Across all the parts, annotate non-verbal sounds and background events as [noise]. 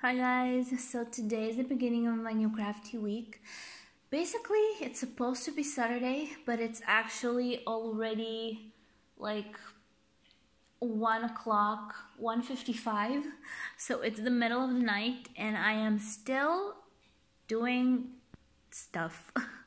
Hi guys, so today is the beginning of my new crafty week. Basically, it's supposed to be Saturday, but it's actually already like 1 o'clock, 1.55, so it's the middle of the night and I am still doing stuff. [laughs]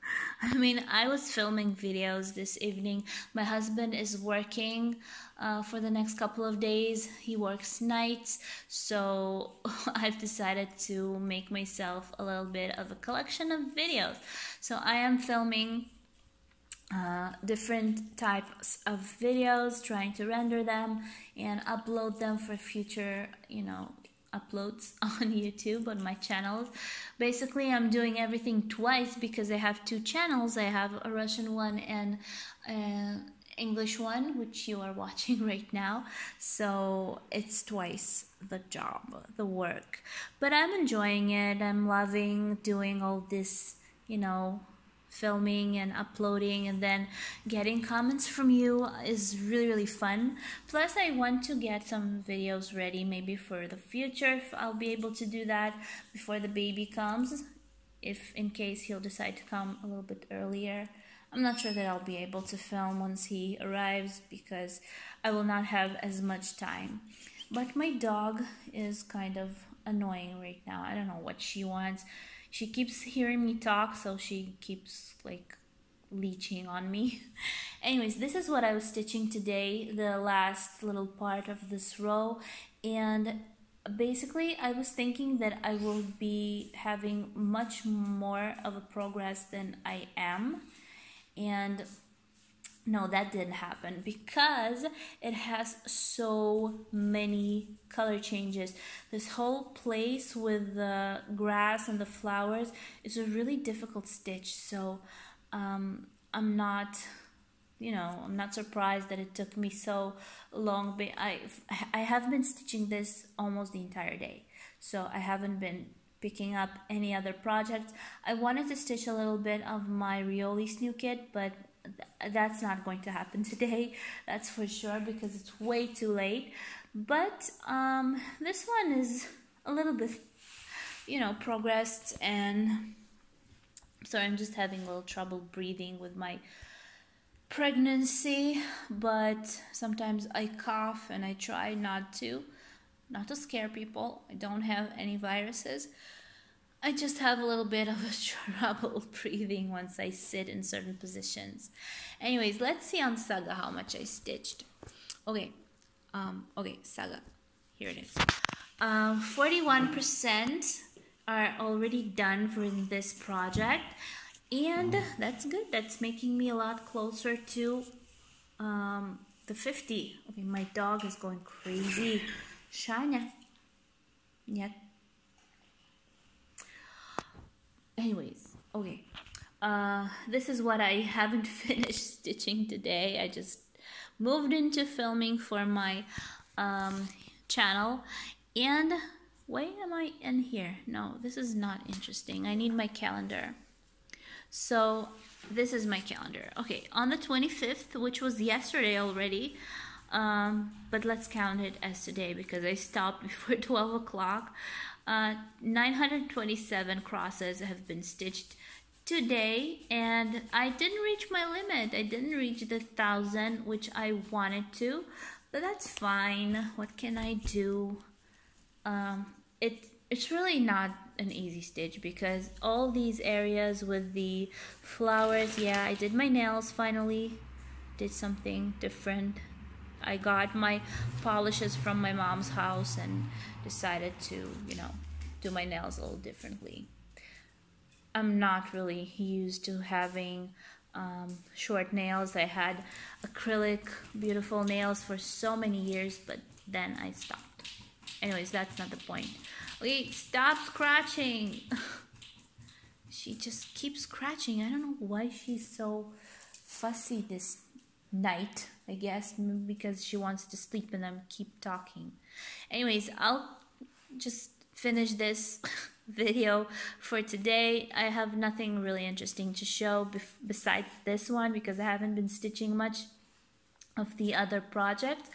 [laughs] I mean, I was filming videos this evening. My husband is working uh, for the next couple of days. He works nights, so [laughs] I've decided to make myself a little bit of a collection of videos. So I am filming uh, different types of videos, trying to render them and upload them for future, you know, uploads [laughs] on YouTube on my channels. Basically, I'm doing everything twice because I have two channels. I have a Russian one and an English one, which you are [laughs] watching right now. So it's twice the job, the work. But I'm enjoying it. I'm loving doing all this, you know, filming and uploading and then getting comments from you is really really fun. Plus i want to get some videos ready maybe for the future if i'll be able to do that before the baby comes if in case he'll decide to come a little bit earlier. I'm not sure that i'll be able to film once he arrives because i will not have as much time. But my dog is kind of annoying right now. I don't know what she wants she keeps hearing me talk, so she keeps like leeching on me. [laughs] Anyways, this is what I was stitching today, the last little part of this row. And basically, I was thinking that I will be having much more of a progress than I am. And no that didn't happen because it has so many color changes. This whole place with the grass and the flowers is a really difficult stitch. So um, i'm not you know i'm not surprised that it took me so long but i i have been stitching this almost the entire day. So i haven't been picking up any other projects. I wanted to stitch a little bit of my Riolis new kit that's not going to happen [laughs] today that's for sure because it's way too late. But um, this one is a little bit you know progressed and sorry I'm just having a little trouble breathing with my pregnancy but sometimes I cough and I try not to not to scare people. I don't have any viruses I just have a little bit of a [laughs] trouble breathing once I sit in certain positions. Anyways, let's see on Saga how much I stitched. Okay, um, okay, Saga, here it is. 41% um, are already done for this project and that's good. That's making me a lot closer to um, the 50. Okay, my dog is going crazy. Shania. Yeah. Anyways okay. Uh, this is what I [laughs] haven't finished stitching today. I just moved into filming for my um, channel. And why am I in here? No this is not interesting. I need my calendar. So this is my calendar. Okay on the 25th which was yesterday already um, but let's count it as today because I stopped [laughs] before 12 o'clock uh, 927 crosses have been stitched today and I didn't reach my limit. I didn't reach the thousand which I wanted to but that's fine. What can I do? Um, it, it's really not an easy stitch because all these areas with the flowers, yeah, I did my nails finally, did something different. I got my polishes from my mom's house and decided to, you know, do my nails a little differently. I'm not really used to having um, short nails. I had acrylic beautiful nails for so many years, but then I stopped. Anyways, that's not the point. Okay, stop scratching. [laughs] she just keeps scratching. I don't know why she's so fussy this night. I guess because she wants to sleep and I'm keep talking. Anyways, I'll just finish this [laughs] video for today. I have nothing really interesting to show besides this one because I haven't been stitching much of the other project.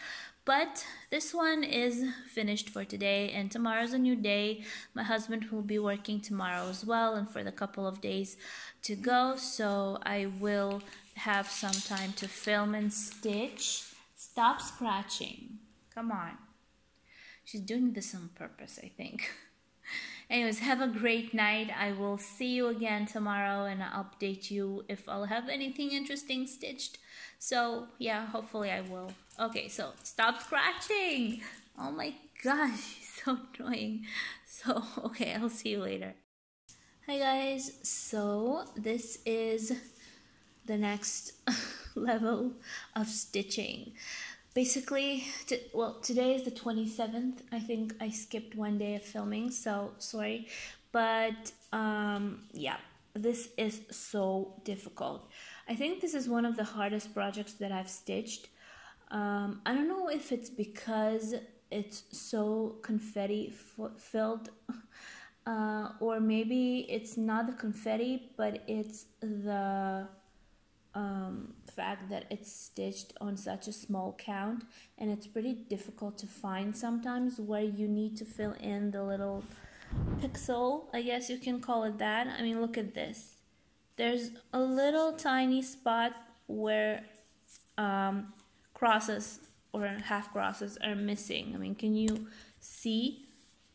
But this one is finished for today, and tomorrow's a new day. My husband will be working tomorrow as well, and for the couple of days to go, so I will have some time to film and stitch. Stop scratching. Come on. She's doing this on purpose, I think. [laughs] Anyways, have a great night. I will see you again tomorrow and I'll update you if I'll have anything interesting stitched. So, yeah, hopefully I will. Okay, so stop scratching. Oh my gosh, [laughs] so annoying. So, [laughs] okay, I'll see you later. Hi guys, so this is the next [laughs] level of stitching. Basically well today is the 27th i think i skipped one day of filming so sorry. But um yeah this is so difficult. I think this is one of the hardest projects that i've stitched. Um, i don't know if it's because it's so confetti filled [laughs] uh, or maybe it's not the confetti but it's the um, fact that it's stitched on such a small count and it's pretty difficult to find sometimes where you need to fill in the little pixel I guess you can call it that. I mean look at this. There's a little tiny spot where um, crosses or half crosses are missing. I mean can you see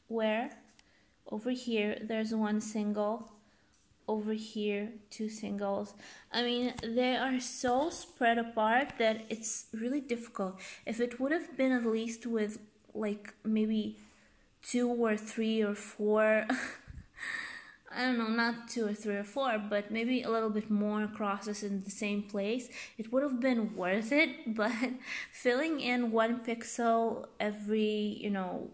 where? Over here there's one single over here two singles. I mean they are so spread apart that it's really difficult. If it would have been at least with like maybe two or three or four [laughs] I don't know, not two or three or four, but maybe a little bit more crosses in the same place, it would have been worth it. [laughs] But filling in one pixel every, you know,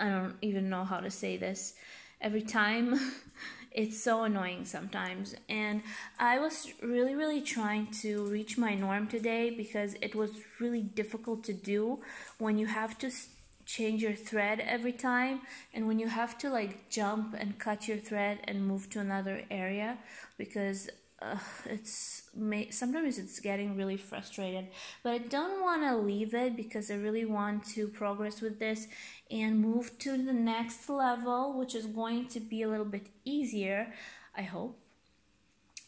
I don't even know how to say this, every time. [laughs] it's so annoying sometimes. And I was really, really trying to reach my norm today because it was really difficult to do when you have to change your thread every time and when you have to like jump and cut your thread and move to another area because uh, it's sometimes it's getting really frustrated but i don't want to leave it because i really want to progress with this and move to the next level which is going to be a little bit easier i hope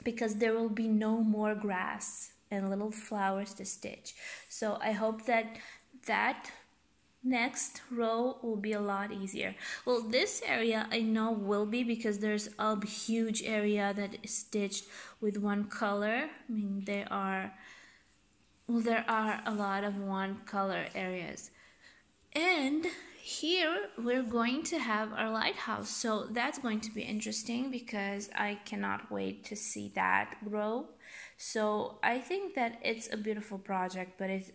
because there will be no more grass and little flowers to stitch. So i hope that that next row will be a lot easier. Well this area i know will be because there's a huge area that is stitched with one color. I mean there are well there are a lot of one color areas. And here we're going to have our lighthouse so that's going to be interesting because i cannot wait to see that grow so i think that it's a beautiful project but it's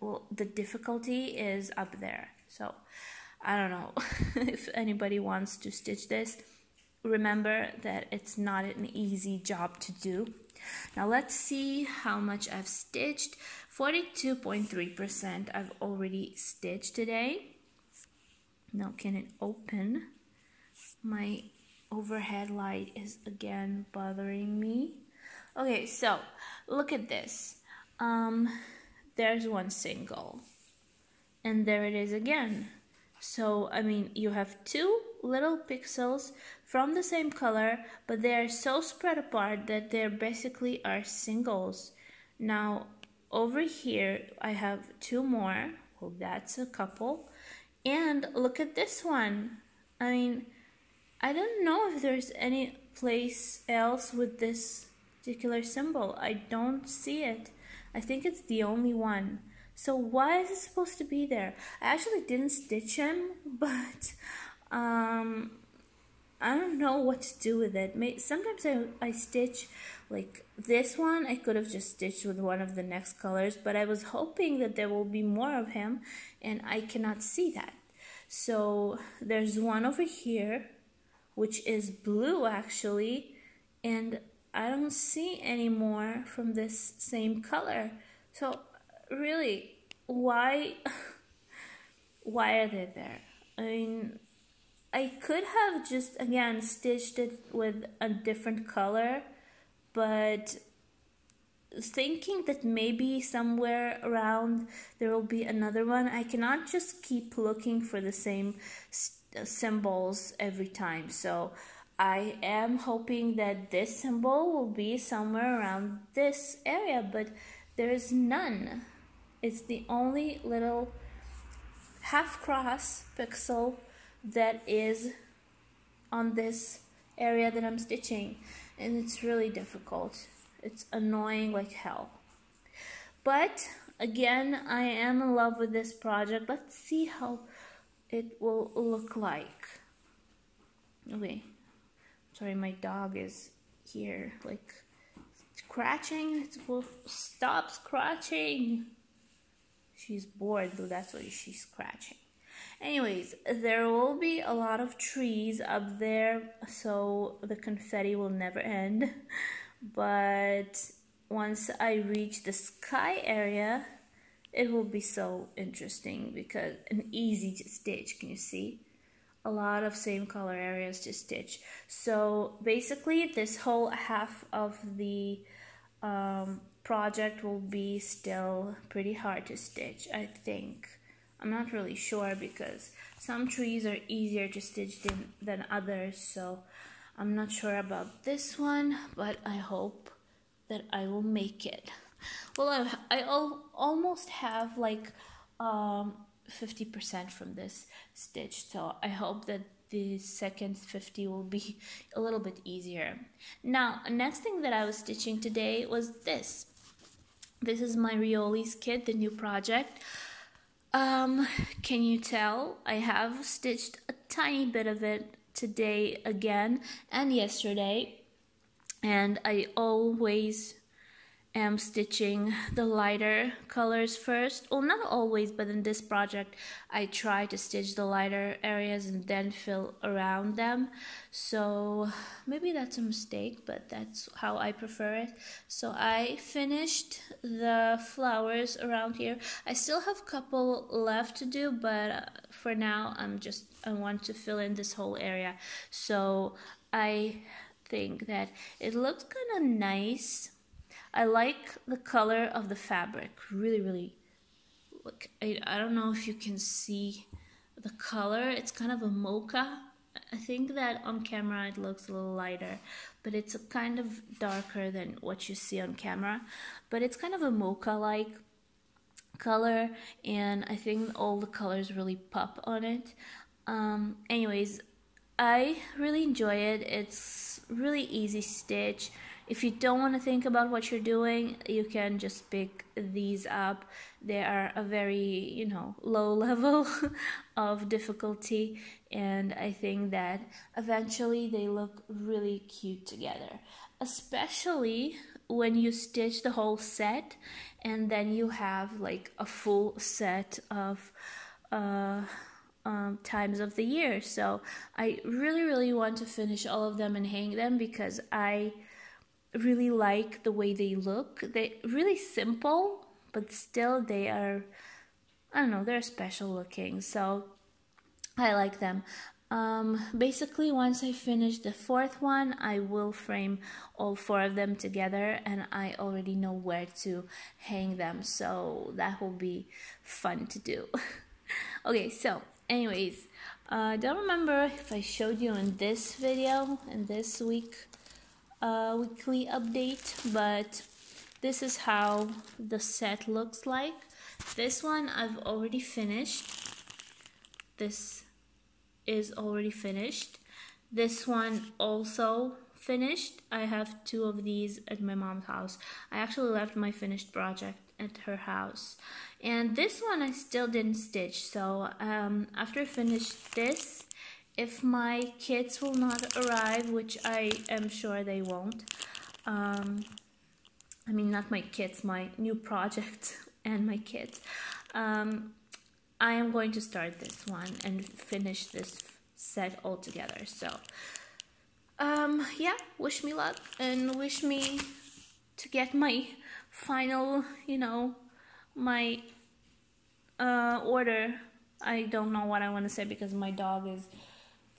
well, the difficulty is up there. So I don't know [laughs] if anybody wants to stitch this. Remember that it's not an easy job to do. Now let's see how much I've stitched. 42.3% I've already stitched today. Now can it open? My overhead light is again bothering me. Okay, so look at this. Um, there's one single. And there it is again. So, I mean, you have two little pixels from the same color, but they are so spread apart that they basically are singles. Now, over here, I have two more. Well, that's a couple. And look at this one. I mean, I don't know if there's any place else with this particular symbol. I don't see it. I think it's the only one. So why is it supposed to be there? I actually didn't stitch him, [laughs] but um, I don't know what to do with it. Sometimes I, I stitch like this one. I could have just stitched with one of the next colors, but I was hoping that there will be more of him, and I cannot see that. So there's one over here, which is blue actually, and I don't see any more from this same color. So really, why, [laughs] why are they there? I mean, I could have just, again, stitched it with a different color, but thinking that maybe somewhere around there will be another one. I cannot just keep looking for the same uh, symbols every time. So I am hoping that this symbol will be somewhere around this area, but there is none. It's the only little half cross pixel that is on this area that I'm stitching and it's really difficult. It's annoying like hell. But again, I am in love with this project. Let's see how it will look like. Okay. Sorry, my dog is here like scratching. It will stop scratching. She's bored, though that's why she's scratching. Anyways, there will be a lot of trees up there, so the confetti will never end. But once I reach the sky area, it will be so interesting because an easy to stitch, can you see? A lot of same color areas to stitch. So basically this whole half of the um, project will be still pretty hard to stitch, I think. I'm not really sure because some trees are easier to stitch than, than others so I'm not sure about this one but I hope that I will make it. Well I, I al almost have like um 50% from this stitch so I hope that the second 50 will be a little bit easier. Now next thing that I was stitching today was this. This is my Riolis kit the new project um, can you tell? I have stitched a tiny bit of it today again and yesterday and I always am stitching the lighter colors first. Well, not always, but in this project, I try to stitch the lighter areas and then fill around them. So maybe that's a mistake, but that's how I prefer it. So I finished the flowers around here. I still have a couple left to do, but uh, for now, I'm just, I want to fill in this whole area. So I think that it looks kind of nice I like the color of the fabric. Really, really. Look, I, I don't know if you can see the color. It's kind of a mocha. I think that on camera it looks a little lighter, but it's a kind of darker than what you see on camera. But it's kind of a mocha-like color, and I think all the colors really pop on it. Um, anyways, I really enjoy it. It's really easy stitch. If you don't want to think about what you're doing, you can just pick these up. They are a very, you know, low [laughs] level of difficulty, and I think that eventually they look really cute together. Especially when you stitch the whole set and then you have like a full set of uh, um, times of the year. So I really, really want to finish all of them and hang them because I really like the way they look. They really simple, but still they are I don't know, they're special looking. So I like them. Um, basically, once I finish the fourth one, I will frame all four of them together and I already know where to hang them. So that will be fun to do. [laughs] okay, so anyways, I uh, don't remember if I showed you in this video, in this week uh, weekly update, but this is how the set looks like. This one I've already finished. This is already finished. This one also finished. I have two of these at my mom's house. I actually left my finished project at her house. And this one I still didn't stitch. So um, after I finish this, if my kids will not arrive, which I am sure they won't, um, I mean, not my kids, my new project [laughs] and my kids, um, I am going to start this one and finish this set all together. So, um, yeah, wish me luck and wish me to get my final, you know, my uh, order. I don't know what I want to say because my dog is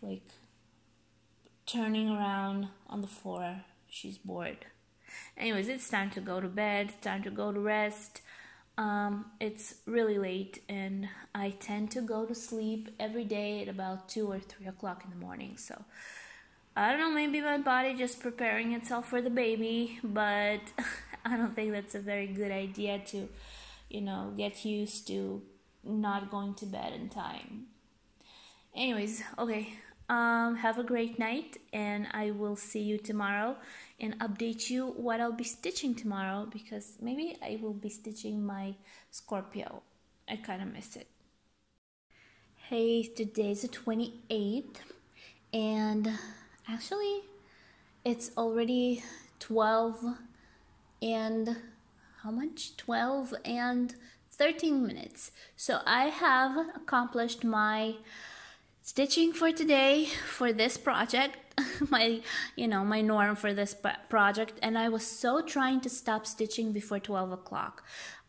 like turning around on the floor. She's bored. anyways it's time to go to bed. Time to go to rest. Um, it's really late and i tend to go to sleep every day at about 2 or 3 o'clock in the morning. So i don't know maybe my body just preparing itself for the baby but [laughs] i don't think that's a very good idea to you know get used to not going to bed in time. Anyways okay um, have a great night, and I will see you tomorrow and update you what I'll be stitching tomorrow because maybe I will be stitching my Scorpio. I kind of miss it. Hey, today's the 28th, and actually, it's already 12 and how much? 12 and 13 minutes. So I have accomplished my stitching for today for this project [laughs] my you know my norm for this project and i was so trying to stop stitching before 12 o'clock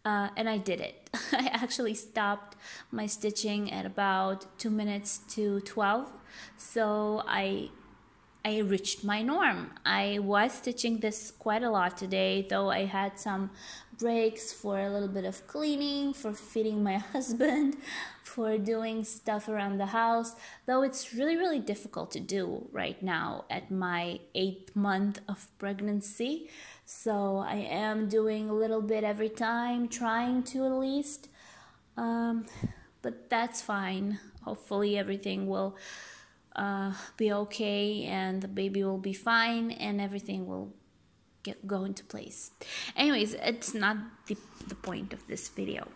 uh, and i did it [laughs] i actually stopped my stitching at about two minutes to 12 so i I reached my norm. I was stitching this quite a lot today, though I had some breaks for a little bit of cleaning, for feeding my [laughs] husband, for doing stuff around the house, though it's really, really difficult to do right now at my eighth month of pregnancy. So I am doing a little bit every time, trying to at least. Um, but that's fine. Hopefully, everything will uh, be okay and the baby will be fine and everything will get go into place anyways it's not the, the point of this video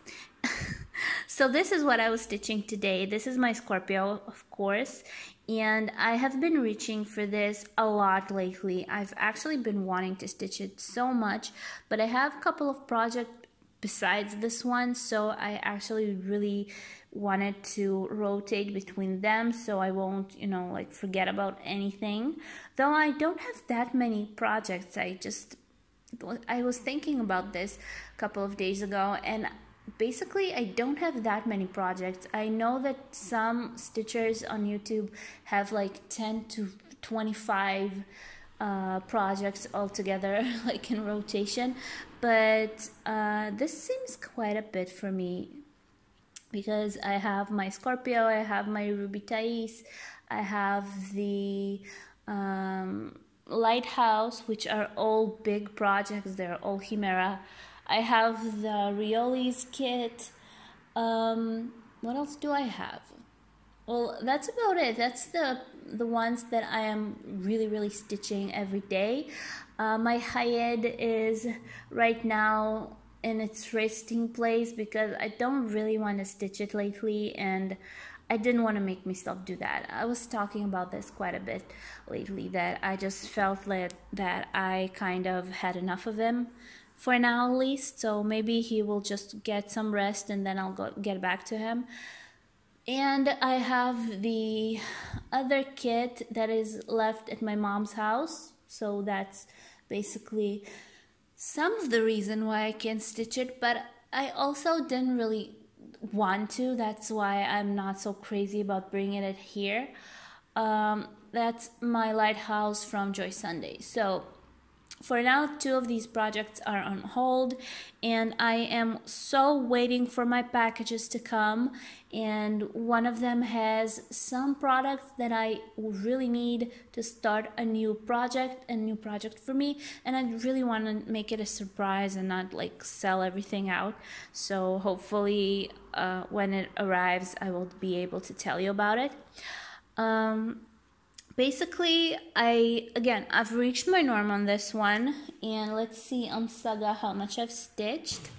[laughs] so this is what I was stitching today. This is my Scorpio of course and I have been reaching for this a lot lately. I've actually been wanting to stitch it so much but I have a couple of projects besides this one so I actually really wanted to rotate between them so I won't you know like forget about anything. Though I don't have that many projects I just I was thinking about this a couple of days ago and basically I don't have that many projects I know that some stitchers on YouTube have like 10 to 25 uh, projects altogether, [laughs] like in rotation. But uh, this seems quite a bit for me because I have my Scorpio, I have my Ruby Thais, I have the um, Lighthouse, which are all big projects, they're all Himera. I have the Riolis kit. Um, what else do I have? Well, that's about it. That's the the ones that I am really really stitching every day. Uh, my HAED is right now in its resting place because I don't really want to stitch it lately and I didn't want to make myself do that. I was talking about this quite a bit lately that I just felt like that I kind of had enough of him for now at least. So maybe he will just get some rest and then I'll go get back to him. And I have the other kit that is left at my mom's house. So that's basically some of the reason why I can't stitch it, but I also didn't really want to. That's why I'm not so crazy about bringing it here. Um, that's my lighthouse from Joy Sunday. So for now, two of these projects are on hold, and I am so waiting for my packages to come. And one of them has some products that I really need to start a new project, a new project for me. And I really want to make it a surprise and not like sell everything out. So hopefully, uh, when it arrives, I will be able to tell you about it. Um, basically I again I've reached my norm on this one and let's see on Saga how much I've stitched.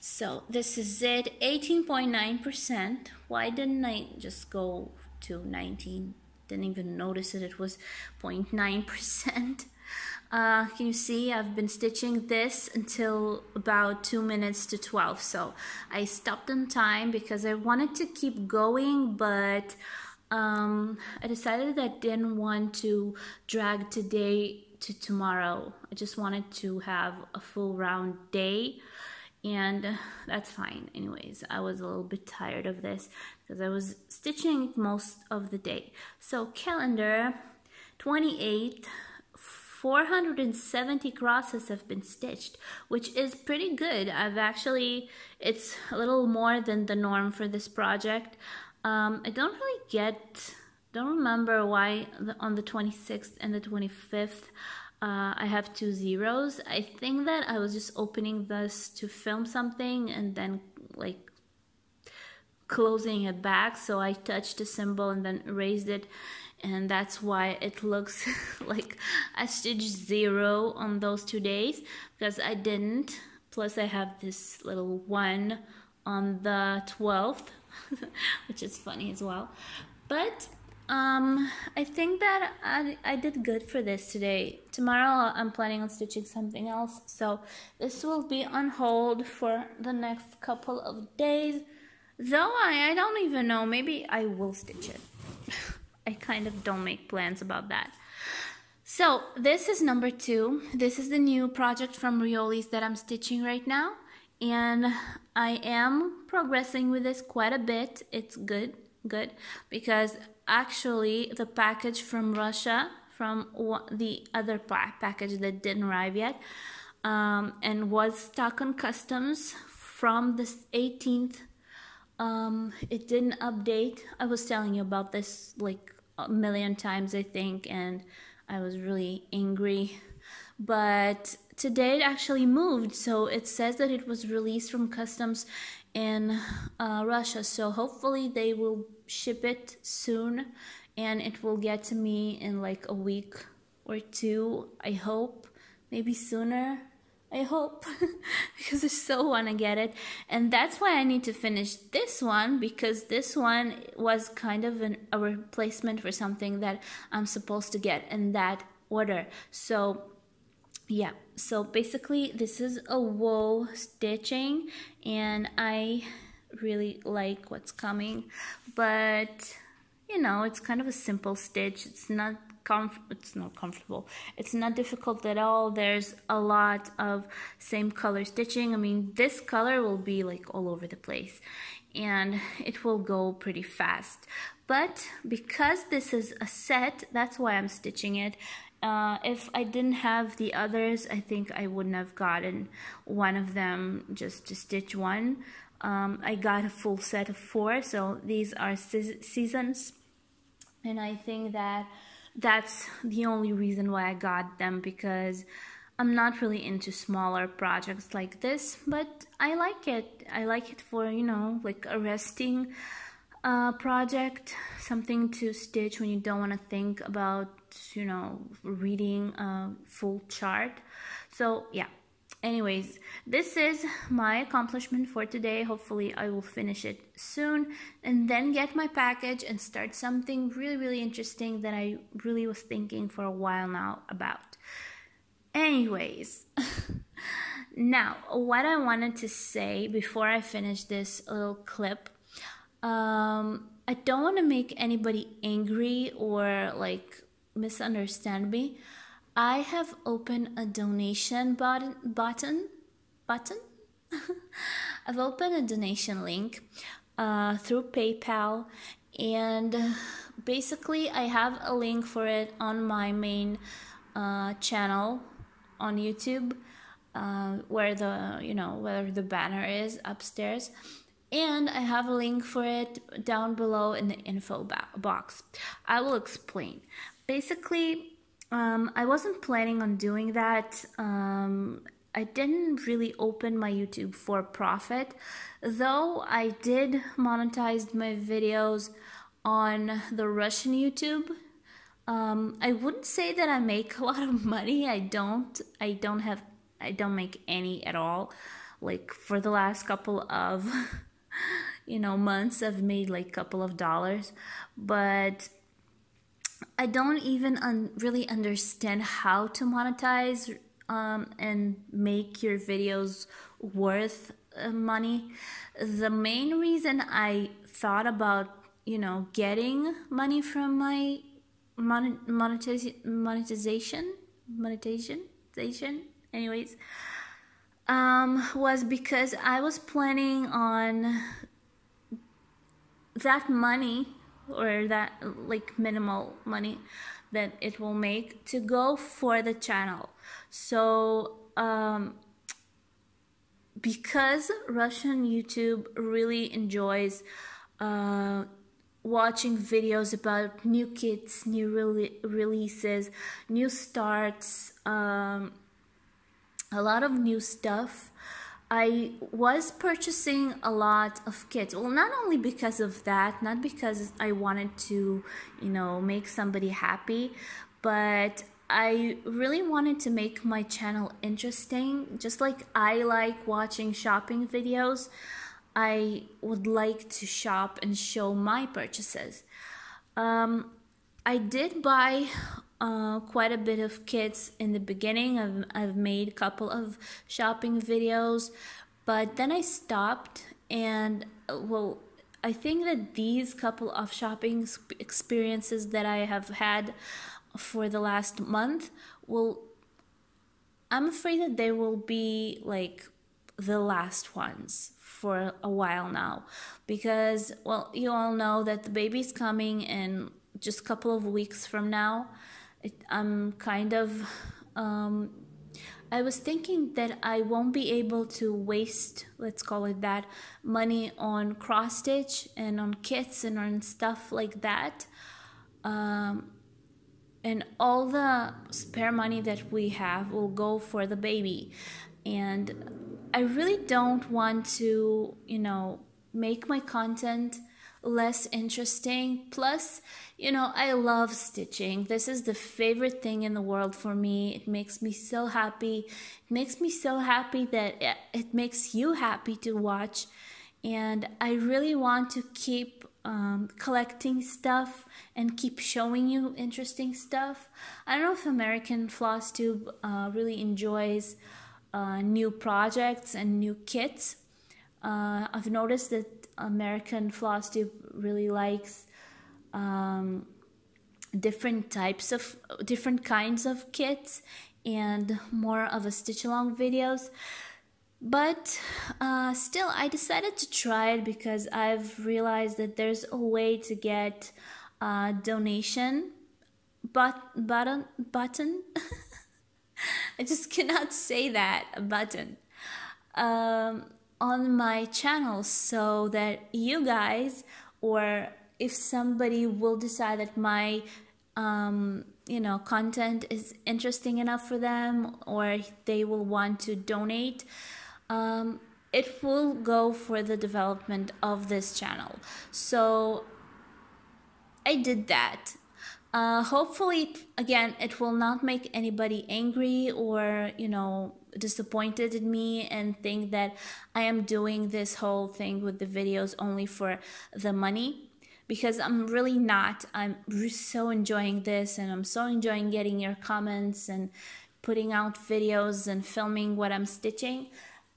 So this is it 18.9% why didn't I just go to 19 didn't even notice that it was 0.9% [laughs] uh, can you see I've been stitching this until about 2 minutes to 12 so I stopped on time because I wanted to keep going but um, I decided that I didn't want to drag today to tomorrow. I just wanted to have a full round day and that's fine anyways i was a little bit tired of this because i was stitching most of the day so calendar 28 470 crosses have been stitched, which is pretty good. I've actually, it's a little more than the norm for this project. Um, I don't really get, don't remember why the, on the 26th and the 25th uh, I have two zeros. I think that I was just opening this to film something and then like closing it back. So I touched the symbol and then erased it and that's why it looks [laughs] like I stitched zero on those two days because I didn't plus I have this little one on the 12th [laughs] which is funny as well but um, I think that I, I did good for this today tomorrow I'm planning on stitching something else so this will be on hold for the next couple of days though I, I don't even know maybe I will stitch it [laughs] I kind of don't make plans about that. So this is number two. This is the new project from Riolis that I'm stitching right now. And I am progressing with this quite a bit. It's good, good, because actually the package from Russia, from the other package that didn't arrive yet, um, and was stuck on customs from the 18th um, it didn't update. I was telling you about this like a million times, I think, and I was really angry. But today it actually moved, so it says that it was released from customs in uh, Russia. So hopefully they will ship it soon, and it will get to me in like a week or two. I hope, maybe sooner. I hope [laughs] because I so want to get it. And that's why I need to finish this one because this one was kind of an, a replacement for something that I'm supposed to get in that order. So yeah, so basically this is a wool stitching and I really like what's coming, but you know, it's kind of a simple stitch. It's not it's not comfortable. It's not difficult at all. There's a lot of same color stitching. I mean, this color will be like all over the place and it will go pretty fast. But because this is a set, that's why I'm stitching it. Uh, if I didn't have the others, I think I wouldn't have gotten one of them just to stitch one. Um, I got a full set of four, so these are se seasons. And I think that that's the only reason why I got them because I'm not really into smaller projects like this, but I like it. I like it for, you know, like a resting uh, project, something to stitch when you don't want to think about, you know, reading a full chart. So, yeah, anyways this is my accomplishment for today. Hopefully i will finish it soon and then get my package and start something really really interesting that i really was thinking for a while now about. Anyways [laughs] now what i wanted to say before i finish this little clip um i don't want to make anybody angry or like misunderstand me I have opened a donation button button button. [laughs] I've opened a donation link uh, through PayPal, and basically I have a link for it on my main uh, channel on YouTube, uh, where the you know where the banner is upstairs. And I have a link for it down below in the info box. I will explain. Basically, um, I wasn't planning on doing that. Um, I didn't really open my YouTube for profit, though I did monetize my videos on the Russian YouTube. Um, I wouldn't say that I make [laughs] a lot of money. I don't. I don't have. I don't make any at all. Like for the last couple of, [laughs] you know, months, I've made like a couple of dollars, but I don't even un- really understand how to monetize um, and make your videos worth uh, money. The main reason I thought about, you know, getting money from my mon- monetiz- monetization, monetization, anyways, um, was because I was planning on that money or that like minimal money that it will make to go for the channel. So um, because Russian YouTube really enjoys uh, watching videos about new kits, new re- releases, new starts, um, a lot of new stuff. I was purchasing a lot of kits. Well, not only because of that, not because I wanted to, you know, make somebody happy, but I really wanted to make my channel interesting. Just like I like watching shopping videos, I would like to shop and show my purchases. Um, I did buy uh, quite a bit of kits in the beginning. I've, I've made a couple of shopping videos, but then I stopped and well, I think that these couple of shopping experiences that I have had for the last month will I'm afraid that they will be like the last ones for a while now because well you all know that the baby's coming in just a couple of weeks from now I'm kind of um, I was thinking that I won't be able to waste, let's call it that, money on cross stitch and on kits and on stuff like that. Um, and all the spare money that we have will go for the baby. And I really don't want to, you know, make my content less interesting. Plus, you know, I love stitching. This is the favorite thing in the world for me. It makes me so happy. It makes me so happy that it makes you happy to watch. And I really want to keep um, collecting stuff and keep showing you interesting stuff. I don't know if American FlossTube uh, really enjoys uh, new projects and new kits. Uh, I've noticed that American FlossTube really likes um, different types of different kinds of kits and more of a stitch along videos. But uh, still i decided to try it because i've realized that there's a way to get a donation but button button? [laughs] I just cannot say that a button. Um, on my channel so that you guys or if somebody will decide that my um, you know content is interesting enough for them or they will want to donate um, it will go for the development of this channel. So I did that. Uh, hopefully, again, it will not make anybody angry or, you know, disappointed in me and think that I am doing this whole thing with the videos only for the money because I'm really not. I'm so enjoying this and I'm so enjoying getting your comments and putting out videos and filming what I'm stitching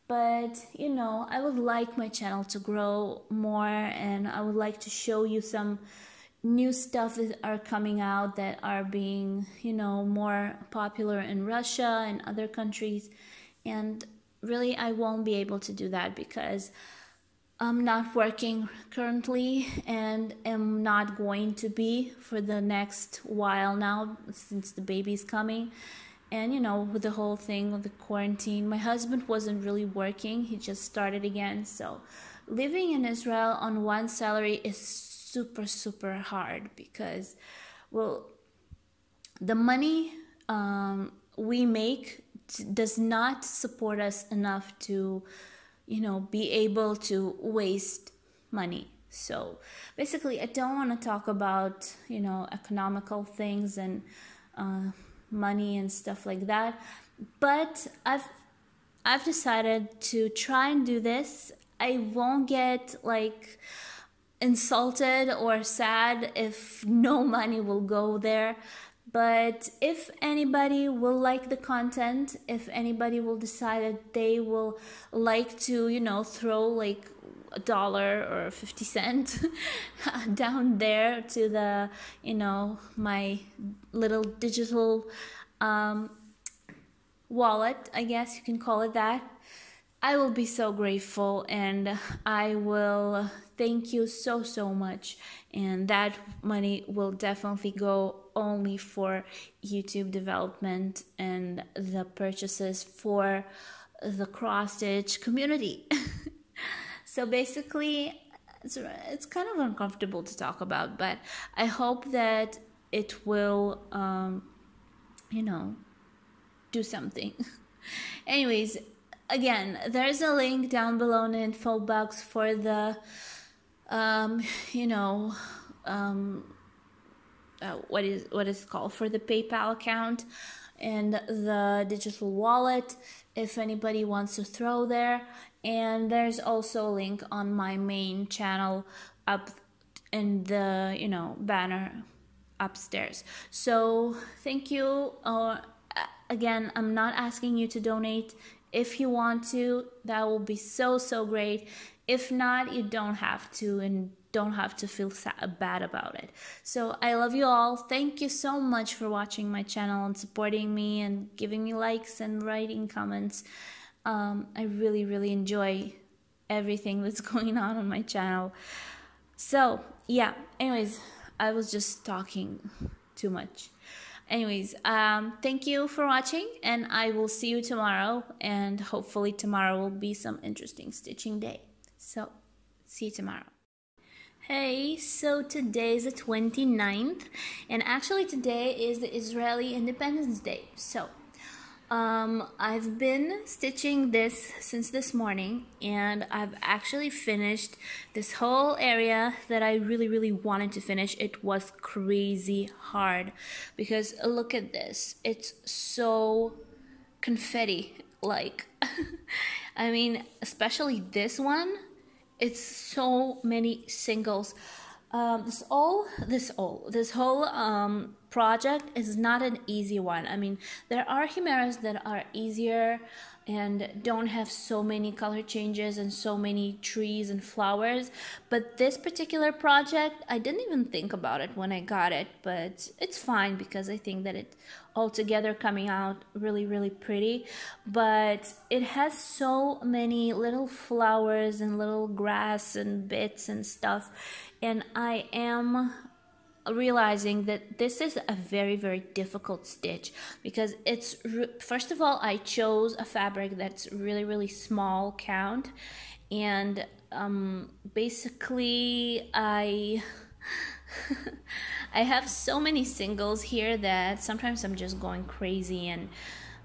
but you know i would like my channel to grow more and i would like to show you some new stuff that are coming out that are being you know more popular in russia and other countries. And really i won't be able to do that because i'm not working currently and am not going to be for the next while now since the baby's coming. And you know with the whole thing of the quarantine my husband wasn't really working. He just started again. So living in israel on one salary is super super hard because well the money um, we make does not support us enough to you know be able to waste money so basically i don't want to talk about you know economical things and uh, money and stuff like that. But I've I've decided to try and do this. I won't get like insulted or sad if no money will go there. But if anybody will like the content, if anybody will decide that they will like to, you know, throw like a dollar or 50 cent [laughs] down there to the you know my little digital um, wallet i guess you can call it that i will be so grateful and i will thank you so so much. And that money will definitely go only for youtube development and the purchases for the cross stitch community. [laughs] So basically it's, it's kind of uncomfortable to talk about but i hope that it will um, you know do something. [laughs] Anyways again, there's a link down below in the info box for the, um, you know, um, uh, what is what is called for the PayPal account and the digital wallet if anybody wants to throw there. And there's also a link on my main channel up in the you know banner upstairs. So thank you. Uh, again, I'm not asking you to donate if you want to, that will be so, so great. If not, you don't have to and don't have to feel sad, bad about it. So I love you all. Thank you so much for watching my channel and supporting me and giving me likes and writing comments. Um, I really, really enjoy everything that's [laughs] going on on my channel. So, yeah, anyways, I was just talking too much anyways um thank you for watching and i will see you tomorrow and hopefully tomorrow will be some interesting stitching day so see you tomorrow Hey, so today is the 29th, and actually today is the Israeli Independence Day. So, um, I've been stitching this since this morning and I've actually finished this whole area that I really really wanted to finish. It was crazy hard because look at this. It's so confetti like. [laughs] I mean, especially this one. It's so many singles. Um, this all this all this whole um, project is not an easy one. I mean, there are Himeras that are easier and don't have so many color changes and so many trees and flowers. But this particular project, I didn't even think about it when I got it, but it's fine because I think that it altogether coming out really, really pretty. But it has so many little flowers and little grass and bits and stuff. And I am realizing that this is a very very difficult stitch because it's first of all I chose a fabric that's really really small count and um, basically I [laughs] I have so many singles here that sometimes I'm just going crazy and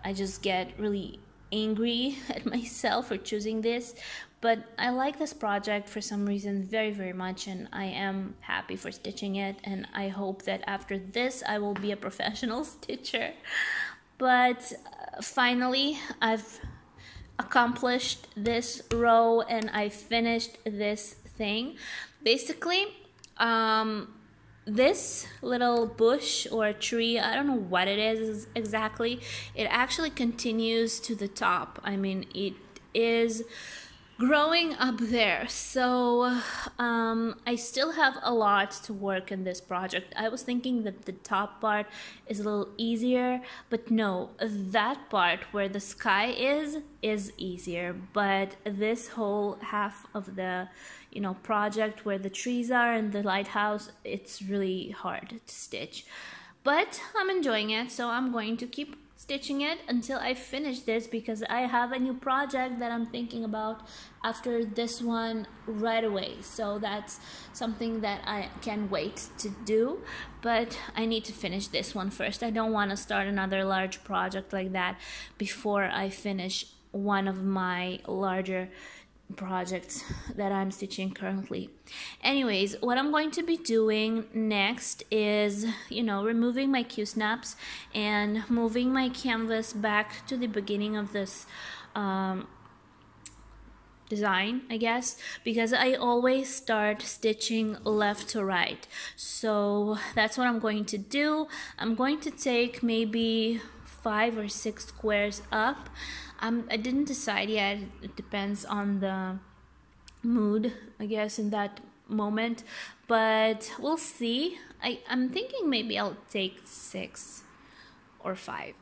I just get really angry [laughs] at myself for choosing this. But I like this project for some reason very very much and I am happy for stitching it and I hope that after this I will be a [laughs] professional stitcher. But uh, finally I've accomplished this row and I finished this thing. Basically um, this little bush or tree i don't know what it is exactly it actually continues to the top. I mean it is growing up there. So um, i still have a lot to work in this project. I was thinking that the top part is a little easier but no that part where the sky is is easier. But this whole half of the you know project where the trees are and the lighthouse it's really hard to stitch but i'm enjoying it so i'm going to keep stitching it until I finish this because I have a new project that I'm thinking about after this one right away. So that's something that I can wait to do, but I need to finish this one first. I don't want to start another large project like that before I finish one of my larger projects that I'm stitching currently. Anyways, what I'm going to be doing next is, you know, removing my Q-snaps and moving my canvas back to the beginning of this um, design, I guess, because I always start stitching left to right. So that's what I'm going to do. I'm going to take maybe five or six squares up um, I didn't decide yet. It depends on the mood, I guess, in that moment. But we'll see. I, I'm thinking maybe I'll take six or five.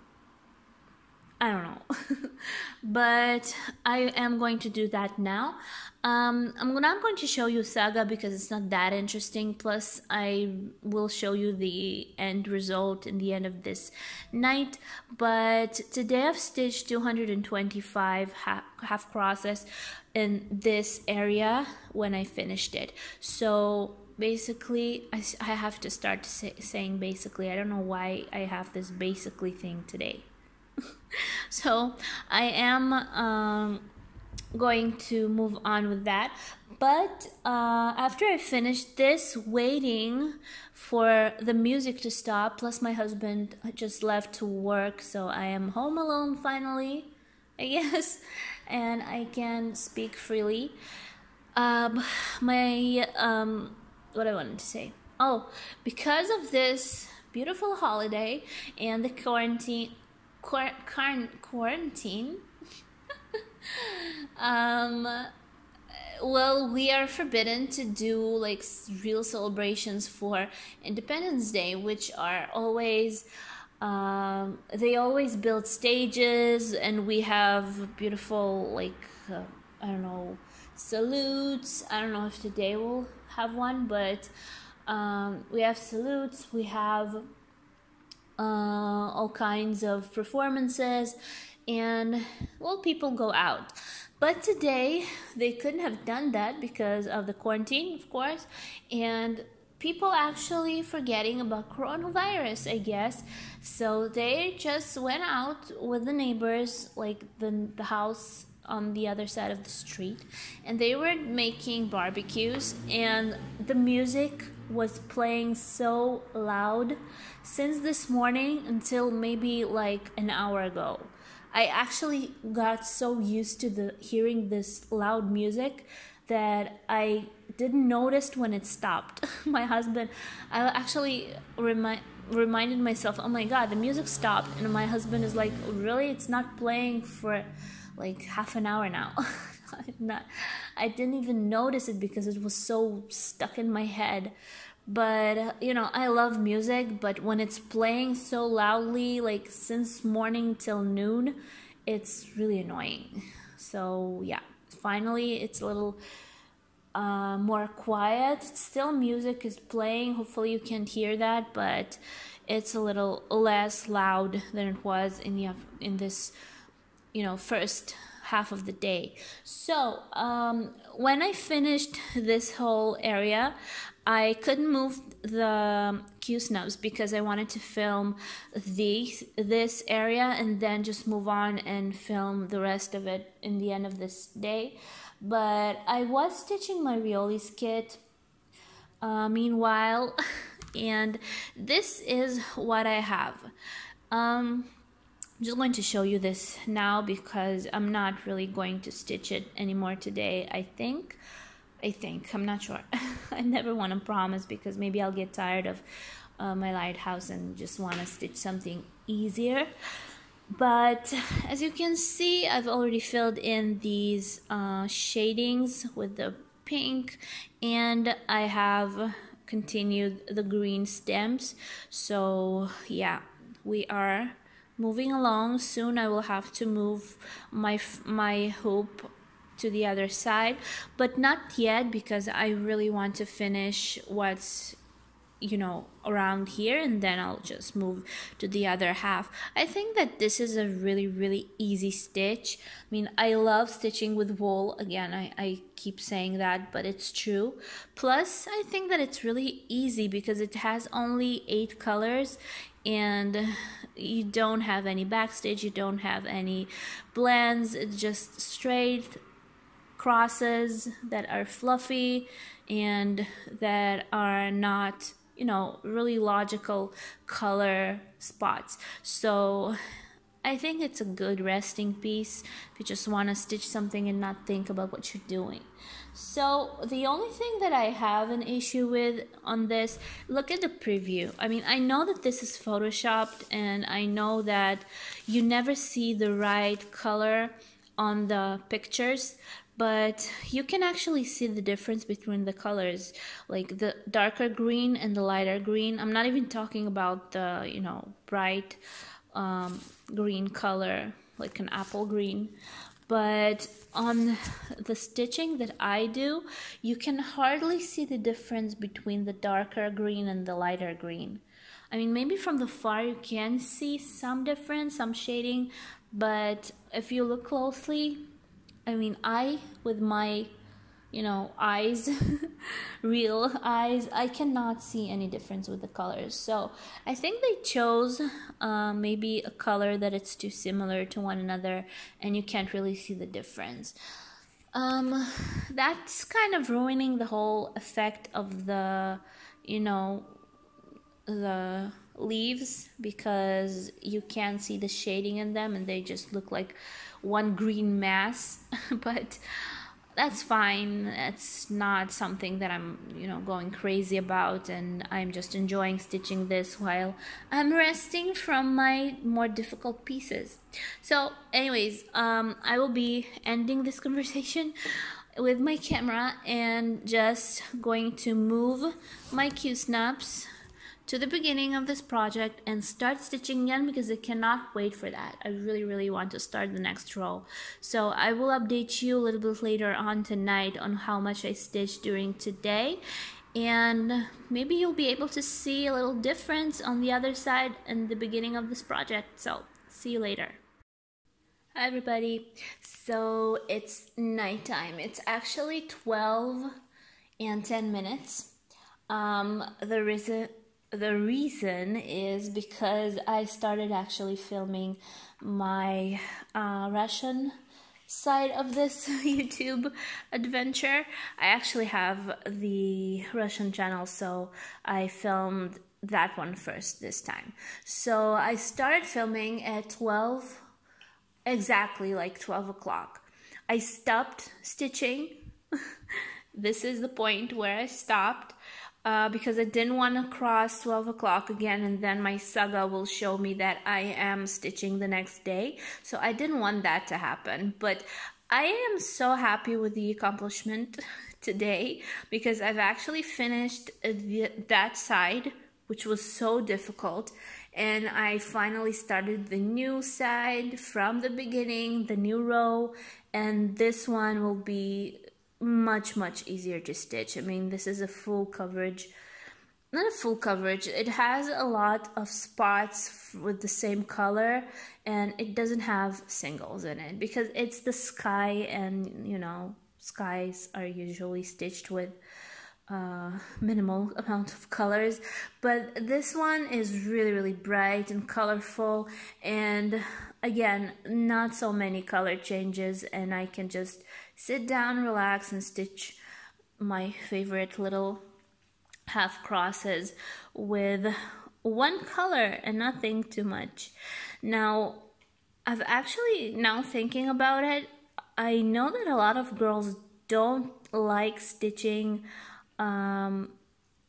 I don't know. [laughs] but I am going to do that now. Um, I'm going to show you Saga because it's not that interesting. Plus, I will show you the end result in the end of this night. But today I've stitched 225 half, half crosses in this area when I finished it. So basically I, I have to start say, saying basically i don't know why i have this basically thing today [laughs] so i am um, going to move on with that but uh, after i finished this waiting for the music to stop plus my husband just left to work so i am home alone finally i [laughs] guess and i can speak freely um, my um, what I wanted to say. Oh, because of this beautiful holiday and the quarantine, quar- quarantine. [laughs] um, well, we are forbidden to do like real celebrations for Independence Day, which are always. Um, they always build stages, and we have beautiful, like, uh, I don't know, salutes. I don't know if today we'll have one, but um, we have salutes, we have uh, all kinds of performances, and well, people go out. But today they couldn't have done that because of the quarantine, of course, and people actually forgetting about coronavirus, I guess. So they just went out with the neighbors, like the the house on the other side of the street and they were making barbecues and the music was playing so loud since this morning until maybe like an hour ago. I actually got so used to the hearing this loud music that i didn't notice when it stopped. [laughs] My husband i actually remind reminded myself oh my god the music stopped. And my husband is like really? It's not playing for like half an hour now. [laughs] [laughs] not, I didn't even notice it because it was so stuck in my head. But you know, I love music, but when it's playing so loudly, like since morning till noon, it's really annoying. So yeah, finally it's a little uh, more quiet. Still, music is playing. Hopefully, you can't hear that, but it's a little less loud than it was in the in this you know first half of the day. So um, when i finished this whole area i couldn't move the Q-snaps because i wanted to film these this area and then just move on and film the rest of it in the end of this day. But i was stitching my Riolis kit uh, meanwhile [laughs] and this is what i have. Um, I'm just going to show you this now because I'm not really going to stitch it anymore today, I think. I think, I'm not sure. [laughs] I never want to promise because maybe I'll get tired of uh, my lighthouse and just want to stitch something easier. But as you can see, I've already filled in these uh, shadings with the pink and I have continued the green stems. So yeah, we are moving along soon i will have to move my my hoop to the other side but not yet because i really want to finish what's you know around here and then I'll just move to the other half. I think that this is a really really easy stitch. I mean I love stitching with wool. Again I, I keep saying that but it's true. Plus I think that it's really easy because it has only eight colors and you don't have any backstitch, you don't have any blends it's just straight crosses that are fluffy and that are not you know really logical color spots. So I think it's a good resting piece if you just want to stitch something and not think about what you're doing. So the only thing that I have an issue with on this, look at the preview. I mean, I know that this is photoshopped and I know that you never see the right color on the pictures, but you can actually see the difference between the colors like the darker green and the lighter green i'm not even talking about the you know bright um, green color like an apple green. But on the stitching that I do you can hardly see the difference between the darker green and the lighter green. I mean maybe from the far you can see some difference some shading but if you look closely I mean I with my you know eyes [laughs] real eyes i cannot see any difference with the colors. So i think they chose uh, maybe a color that it's too similar to one another and you can't really see the difference. Um, that's kind of ruining the whole effect of the you know the leaves because you can't see the shading in them and they just look like one green mass. [laughs] But that's fine. It's not something that I'm, you know, going crazy about, and I'm just enjoying stitching this while I'm resting from my more difficult pieces. So, anyways, um, I will be ending this conversation with my camera and just going to move my Q snaps to the beginning of this project and start stitching again because I cannot wait for that. I really, really want to start the next row. So I will update you a little bit later on tonight on how much I stitched during today. And maybe you'll be able to see a little difference on the other side in the beginning of this project. So see you later. Hi everybody. So it's nighttime. It's actually 12 and 10 minutes. Um, there is a the reason is because I started actually filming my uh, Russian side of this [laughs] YouTube adventure. I actually have the Russian channel, so I filmed that one first this time. So I started filming at 12, exactly like 12 o'clock. I stopped stitching. [laughs] this is the point where I stopped uh, because I didn't want to cross 12 o'clock again and then my saga will show me that I am stitching the next day. So I didn't want that to happen. But I am so happy with the accomplishment [laughs] today because I've actually finished the, that side which was so difficult and I finally started the new side from the beginning, the new row, and this one will be much much easier to stitch. I mean this is a full coverage not a full coverage it has a lot of spots with the same color and it doesn't have singles in it because it's the sky and you know skies are usually stitched with uh, minimal amount of colors but this one is really really bright and colorful and again not so many color changes and I can just sit down relax and stitch my favorite little half crosses with one color and nothing too much now I've actually now thinking about it I know that a lot of girls don't like stitching um,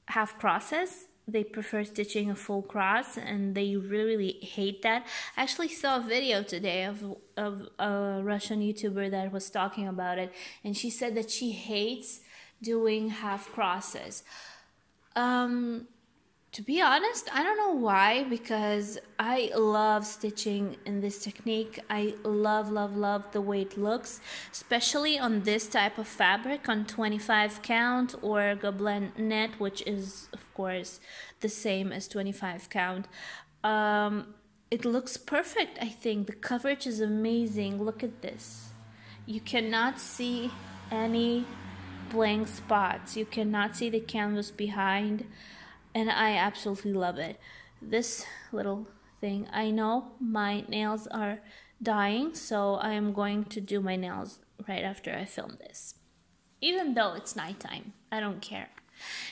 half crosses. They prefer stitching a full cross and they really, really hate that. I actually saw a video today of, of a Russian YouTuber that was talking about it and she said that she hates doing half crosses. Um, to be honest, I don't know why because I love stitching in this technique. I love, love, love the way it looks, especially on this type of fabric on 25 count or Gobelin net, which is, course, the same as 25 count. Um, it looks perfect, I think. The coverage is amazing. Look at this. You cannot see any blank spots. You cannot see the canvas behind and I absolutely love it. This little thing, I know my nails are dying, so I am going to do my nails right after I film this. Even though it's nighttime, I don't care.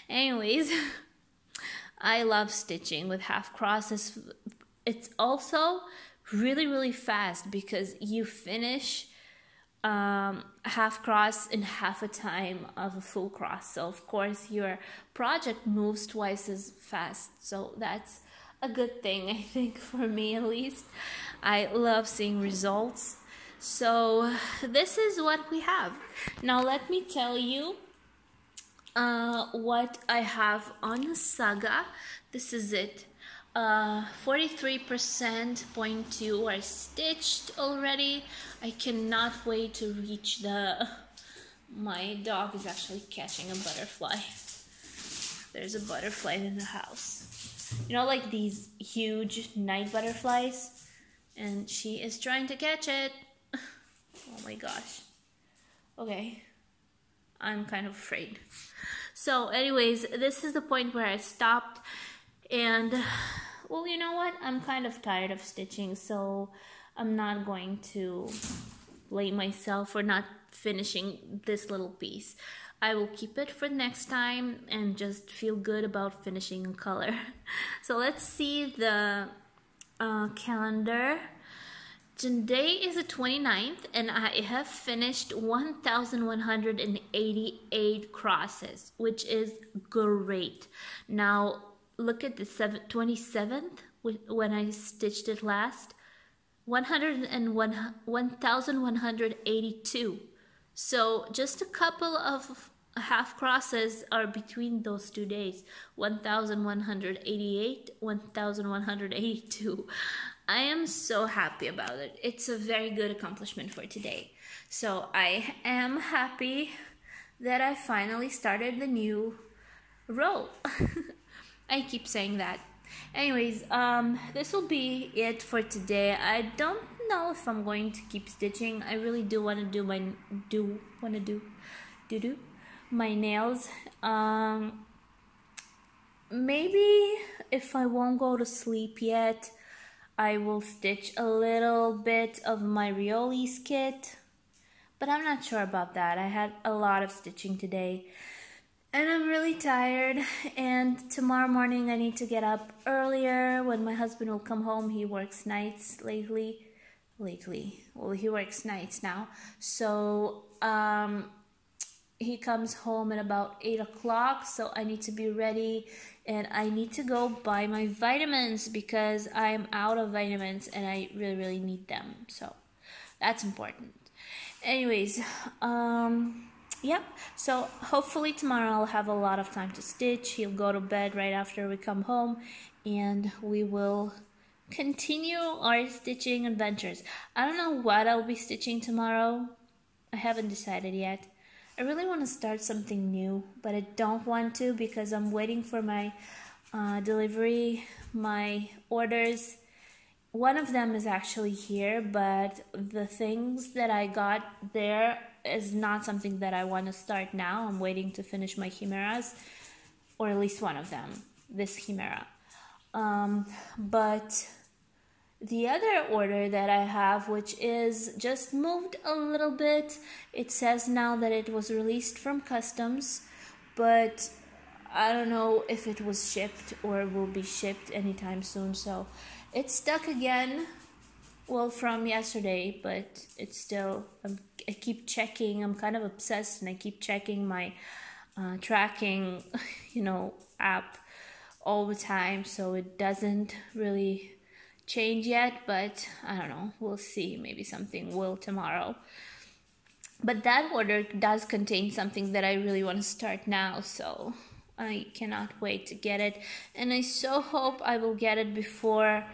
Anyways, [laughs] I love stitching with half crosses. It's also really, really fast because you finish um, half cross in half a time of a full cross. So of course your project moves twice as fast. So that's a good thing, I think, for me at least. I love seeing results. So this is what we have. Now let me tell you uh, what I have on Saga. This is it. uh, 43% are stitched already. I cannot wait to reach the... My dog is actually catching a butterfly. There's a butterfly in the house. You know, like these huge night butterflies? And she is trying to catch it. [laughs] oh my gosh. Okay. I'm kind of afraid. So anyways, this is the point where I stopped and well, you know what? I'm kind of tired of stitching, so I'm not going to blame myself for not finishing this little piece. I will keep it for next time and just feel good about finishing a color. [laughs] so let's see the uh, calendar. Today is the 29th and I have finished 1188 crosses, which is great. Now look at the 27th when I stitched it last. 1182 so just a couple of half crosses are between those two days. 1188 1182 I am so happy about it it's a very good accomplishment for today so I am happy that I finally started the new row [laughs] I keep saying that. Anyways, um, this will be it for today. I don't know if I'm going to keep stitching. I really do want to do my do want to do do do my nails. Um, maybe if I won't go to sleep yet, I will stitch a little bit of my Riolis kit. But I'm not sure about that. I had a lot of stitching today and I'm really tired and tomorrow morning I need to get up earlier when my husband will come home he works nights lately lately well he works nights now so um, he comes home at about 8 o'clock so I need to be ready and I need to go buy my vitamins because I'm out of vitamins and I really really need them so that's important anyways um Yep. So hopefully tomorrow I'll have a lot of time to stitch. He'll go to bed right after we come home and we will continue our stitching adventures. I don't know what I'll be stitching tomorrow. I haven't decided yet. I really want to start something new, but I don't want to because I'm waiting for my uh, delivery, my orders. One of them is actually here, but the things that I got there is not something that I want to start now. I'm waiting to finish my Himeras, or at least one of them, this Himera. Um, but the other order that I have, which is just moved a little bit, it says now that it was released from customs, but I don't know if it was shipped or will be shipped anytime soon. So it's stuck again well from yesterday but it's still I'm, i keep checking i'm kind of obsessed and i keep checking my uh, tracking [laughs] you know app all the time so it doesn't really change yet but i don't know. We'll see. Maybe something will tomorrow. But that order does contain something that i really want to start now so i cannot wait to get it. And i so hope i will get it before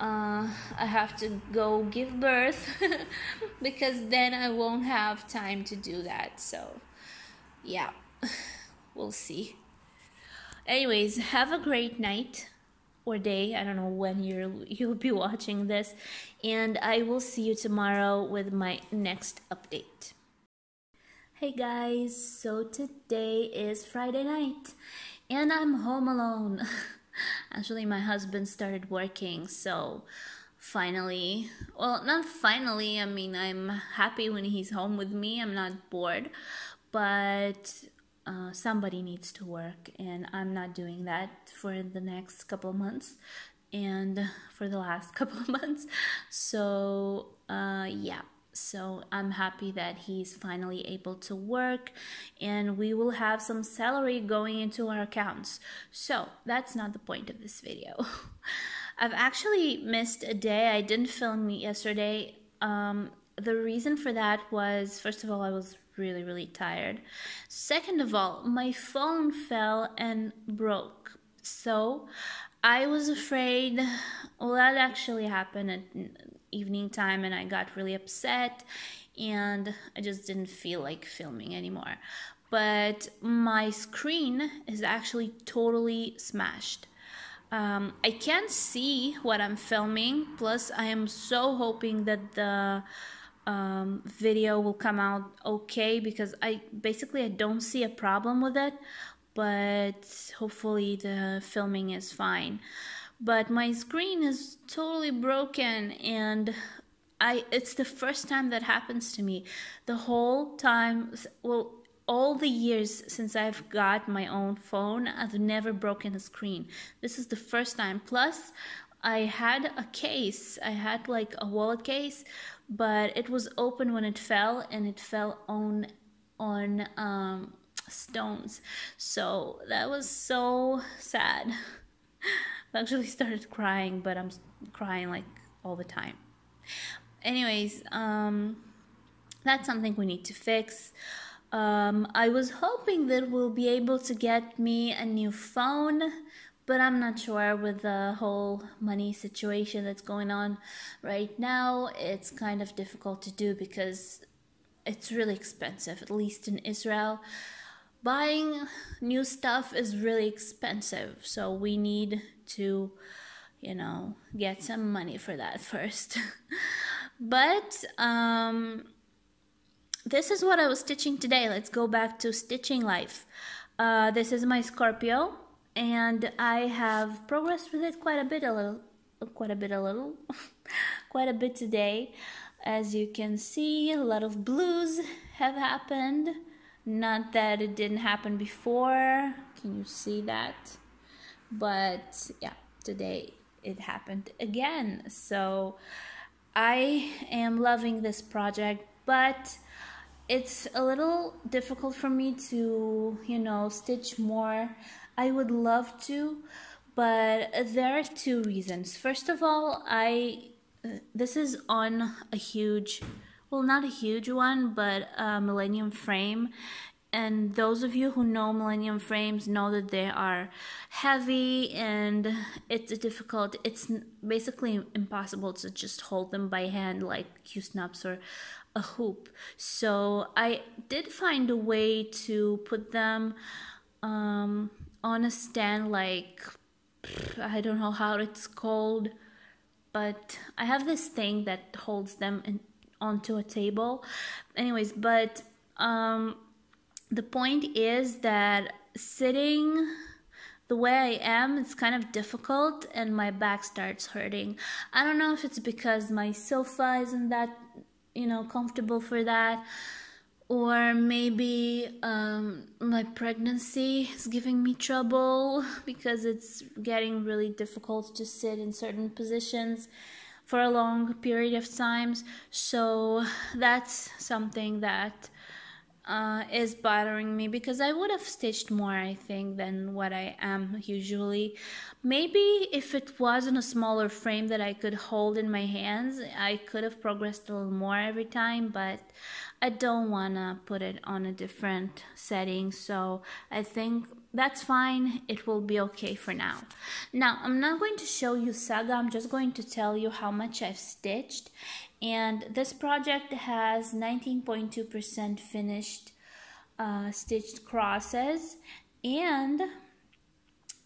uh, I have to go give birth [laughs] because then I won't have time to do that. So, yeah, [laughs] we'll see. Anyways, have a great night or day. I don't know when you you'll be watching this, and I will see you tomorrow with my next update. Hey guys, so today is Friday night, and I'm home alone. [laughs] Actually, my husband started working, so finally, well, not finally, I mean, I'm happy when he's home with me, I'm not bored, but uh, somebody needs to work, and I'm not doing that for the next couple months and for the last [laughs] couple months. So, uh, yeah so I'm happy that he's finally able to work and we will have some salary going into our accounts. So that's not the point of this video. [laughs] I've actually missed a day. I didn't film me yesterday. Um, the reason for that was, first of all, I was really, really tired. Second of all, my phone fell and broke. So I was afraid. Well, that actually happened at evening time, and I got really upset, and I just didn't feel like filming anymore. But my screen is actually totally smashed. Um, I can't see what I'm filming. Plus, I am so hoping that the um, video will come out okay because I basically I don't see a problem with it but hopefully the filming is fine. But my screen is totally broken and I it's the first time that happens to me. The whole time well all the years since I've got my own phone I've never broken a screen. This is the first time. Plus I had a case. I had like a wallet case but it was open when it fell and it fell on on um, stones. So that was so sad. [laughs] I actually started crying but i'm crying like all the time. Anyways um that's something we need to fix. Um, I was hoping that we'll be able to get me a new phone, but I'm not sure with the whole money situation that's going on right now. It's kind of difficult to do because it's really expensive, at least in Israel. Buying new stuff is really expensive so we need to you know get some money for that [laughs] first. But um this is what i was stitching today. Let's go back to stitching life. Uh, this is my scorpio and i have progressed with it quite a bit a little quite a bit a little [laughs] quite a bit today as you can see a lot of blues have happened not that it didn't happen before. Can you see that? But yeah, today it happened again. So I am loving this project, but it's a little difficult for me to, you know, stitch more. I would love to, but there are two reasons. First of all, I this is on a huge well, not a huge one, but a Millennium frame. And those of you who know Millennium frames know that they are heavy and it's difficult. It's basically impossible to just hold them by hand like Q-snaps or a hoop. So I did find a way to put them um, on a stand like, I don't know how it's called, but I have this thing that holds them in, onto a table. Anyways, but um, the point is that sitting the way I am, it's kind of difficult and my back starts hurting. I don't know if it's because my sofa isn't that, you know, comfortable for that or maybe um, my pregnancy is giving me trouble [laughs] because it's getting really difficult to sit in certain positions for a long period of times. So that's something that uh, is bothering me because I would have stitched more, I think, than what I am usually. Maybe if it was in a smaller frame that I could hold in my hands, I could have progressed a little more every time, but I don't want to put it on a different setting, so I think that's fine. It will be okay for now. Now, I'm not going to show you Saga. I'm just going to tell you how much I've stitched. And this project has 19.2% finished uh, stitched crosses. And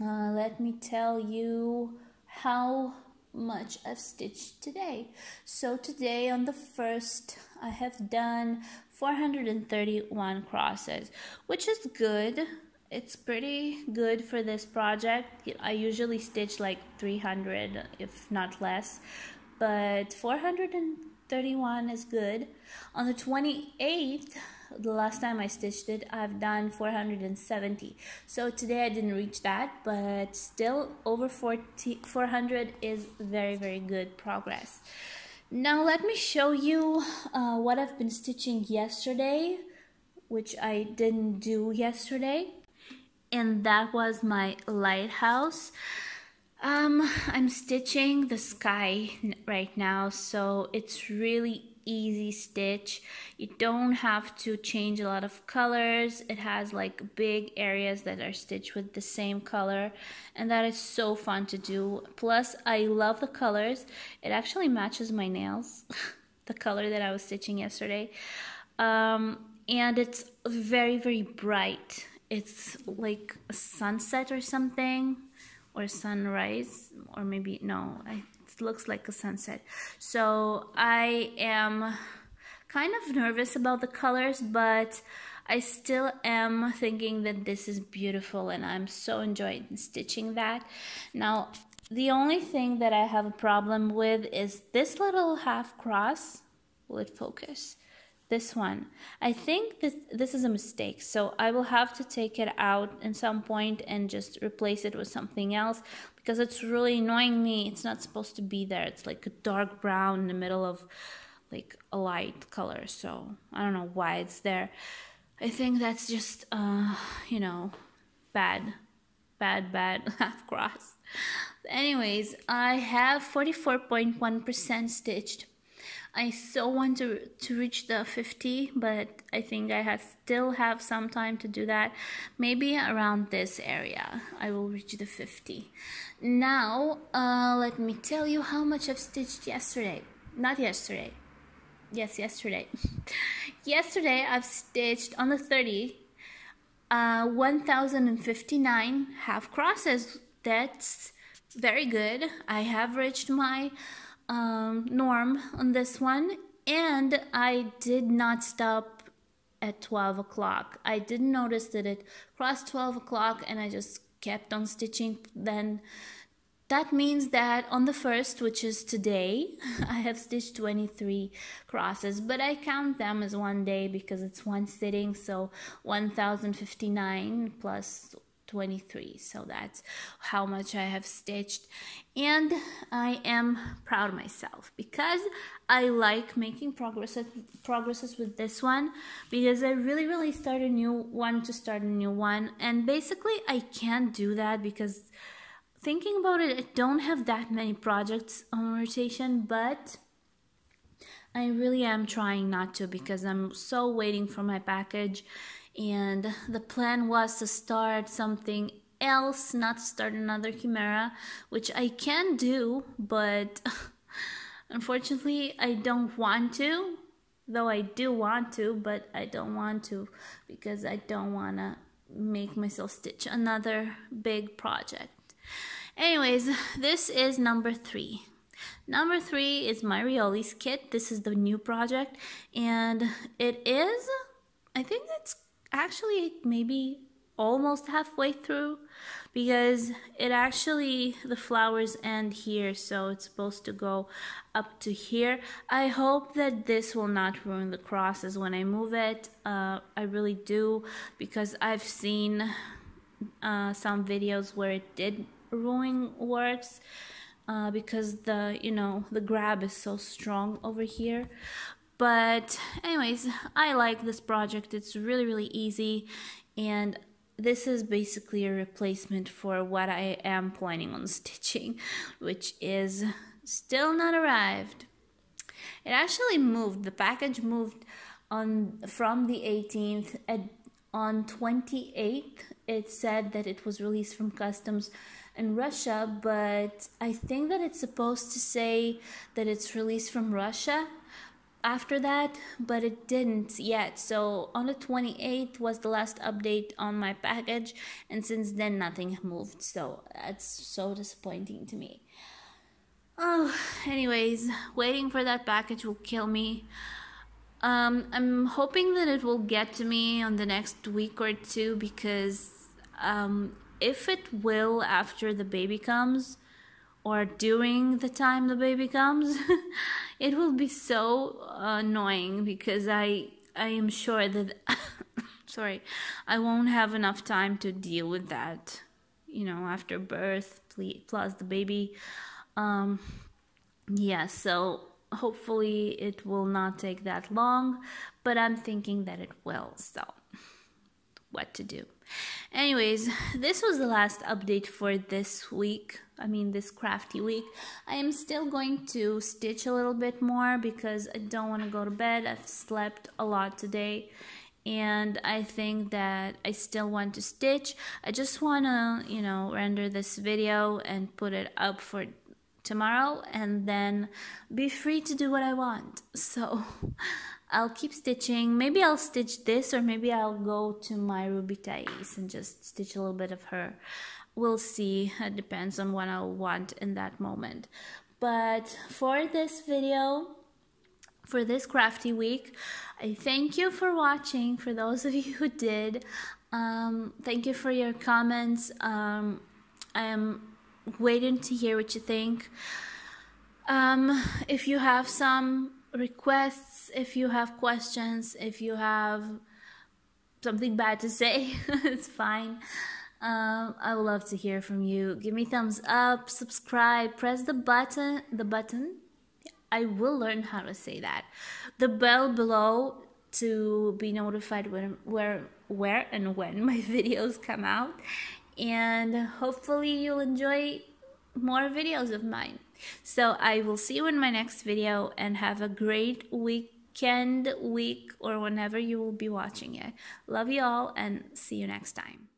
uh, let me tell you how much I've stitched today. So today on the first, I have done 431 crosses, which is good it's pretty good for this project. I usually stitch like 300 if not less, but 431 is good. On the 28th, the last time I stitched it, I've done 470. So today I didn't reach that, but still over 40, 400 is very, very good progress. Now let me show you uh, what I've been stitching yesterday, which I didn't do yesterday and that was my lighthouse. Um, I'm stitching the sky right now, so it's really easy stitch. You don't have to change a lot of colors. It has like big areas that are stitched with the same color and that is so fun to do. Plus, I love the colors. It actually matches my nails, [laughs] the color that I was stitching yesterday. Um, and it's very, very bright. It's like a sunset or something or sunrise or maybe no it looks like a sunset. So I am kind of nervous about the colors but I still am thinking that this is beautiful and I'm so enjoying stitching that. Now the only thing that I have a problem with is this little half cross will it focus this one. I think this, this is a mistake, so I will have to take it out in some point and just replace it with something else because it's really annoying me. It's not supposed to be there. It's like a dark brown in the middle of like a light color, so I don't know why it's there. I think that's just, uh, you know, bad, bad, bad [laughs] half cross. Anyways, I have 44.1% stitched I so want to to reach the 50, but I think I have still have some time to do that. Maybe around this area, I will reach the 50. Now, uh, let me tell you how much I've stitched yesterday. Not yesterday. Yes, yesterday. [laughs] yesterday, I've stitched on the 30, uh, 1,059 half crosses. That's very good. I have reached my um, norm on this one, and I did not stop at 12 o'clock. I didn't notice that it crossed 12 o'clock and I just kept on stitching. Then that means that on the first, which is today, [laughs] I have stitched 23 crosses, but I count them as one day because it's one sitting, so 1059 plus 23 so that's how much I have stitched. And I am proud of myself because I like making progresses progresses with this one because I really really start a new one to start a new one. And basically I can't do that because thinking about it I don't have that many projects on rotation but I really am trying not to because I'm so waiting for my package and the plan was to start something else, not to start another Himera, which I can do, but [laughs] unfortunately I don't want to. Though I do want to, but I don't want to because I don't want to make myself stitch another big project. Anyways, this is number three. Number three is my Riolis kit. This is the new project, and it is, I think it's actually maybe almost halfway through because it actually the flowers end here so it's supposed to go up to here. I hope that this will not ruin the crosses when i move it. Uh, i really do because i've seen uh, some videos where it did ruin works uh, because the you know the grab is so strong over here but anyways, I like this project. It's really, really easy. And this is basically a replacement for what I am planning on [laughs] stitching, which is still not arrived. It actually moved. The package moved on from the 18th at, on 28th. It said that it was released from customs in Russia, but I think that it's supposed to say that it's released from Russia after that, but it didn't yet. So on the 28th was the last update on my package, and since then nothing moved. So that's so disappointing to me. Oh, anyways, waiting for that package will kill me. Um, I'm hoping that it will get to me on the next week or two because um, if it will after the baby comes, or during the time the baby comes [laughs] it will be so annoying because i i am sure that [coughs] sorry i won't have enough time to deal with that you know after birth plus the baby. Um yeah so hopefully it will not take that long but i'm thinking that it will so what to do Anyways, this was the last update for this week. I mean, this crafty week. I am still going to stitch a little bit more because I don't want to go to bed. I've slept a lot today and I think that I still want to stitch. I just want to, you know, render this video and put it up for tomorrow and then be free to do what I want. So [laughs] I'll keep stitching. Maybe I'll stitch this or maybe I'll go to my Ruby Thais and just stitch a little bit of her. We'll see. It depends on what I'll want in that moment. But for this video, for this crafty week, I thank you for watching. For those of you who did, um, thank you for your comments. Um, I am waiting to hear what you think. Um, if you have some requests, if you have questions, if you have something bad to say, [laughs] it's fine. Um, I would love to hear from you. Give me thumbs up, subscribe, press the button, the button. I will learn how to say that. The bell below to be notified when where where and when my [laughs] videos come out and hopefully you'll enjoy more videos of mine. So I will see you in my next video and have a great weekend, week, or whenever you will be watching it. Love you all and see you next time.